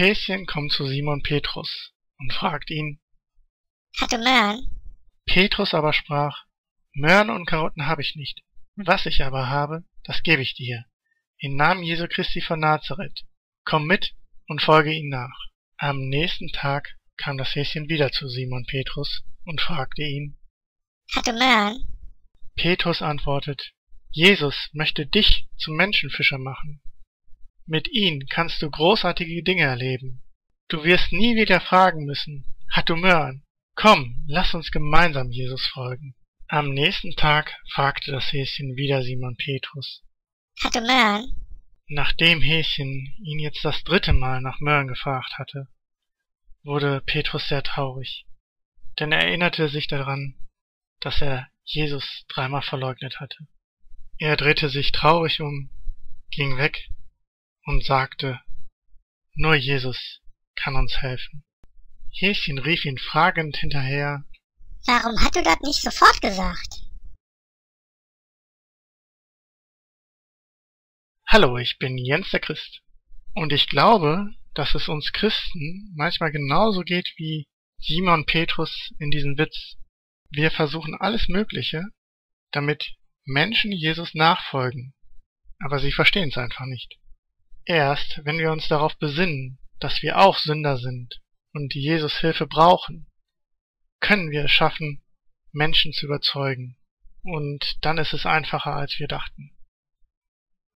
Häschen kommt zu Simon Petrus und fragt ihn, Hat du Möhren? Petrus aber sprach, Möhren und Karotten habe ich nicht. Was ich aber habe, das gebe ich dir. Im Namen Jesu Christi von Nazareth. Komm mit und folge ihm nach. Am nächsten Tag kam das Häschen wieder zu Simon Petrus und fragte ihn, Hat du Möhren? Petrus antwortet, Jesus möchte dich zum Menschenfischer machen. Mit ihm kannst du großartige Dinge erleben. Du wirst nie wieder fragen müssen, hat du Möhren? Komm, lass uns gemeinsam Jesus folgen. Am nächsten Tag fragte das Häschen wieder Simon Petrus. Hat du Möhren? Nachdem Häschen ihn jetzt das dritte Mal nach Möhren gefragt hatte, wurde Petrus sehr traurig, denn er erinnerte sich daran, dass er Jesus dreimal verleugnet hatte. Er drehte sich traurig um, ging weg und sagte, nur Jesus kann uns helfen. Häschen rief ihn fragend hinterher, Warum hat du das nicht sofort gesagt? Hallo, ich bin Jens der Christ. Und ich glaube, dass es uns Christen manchmal genauso geht wie Simon Petrus in diesem Witz. Wir versuchen alles Mögliche, damit Menschen Jesus nachfolgen. Aber sie verstehen es einfach nicht. Erst wenn wir uns darauf besinnen, dass wir auch Sünder sind und Jesus Hilfe brauchen, können wir es schaffen, Menschen zu überzeugen. Und dann ist es einfacher, als wir dachten.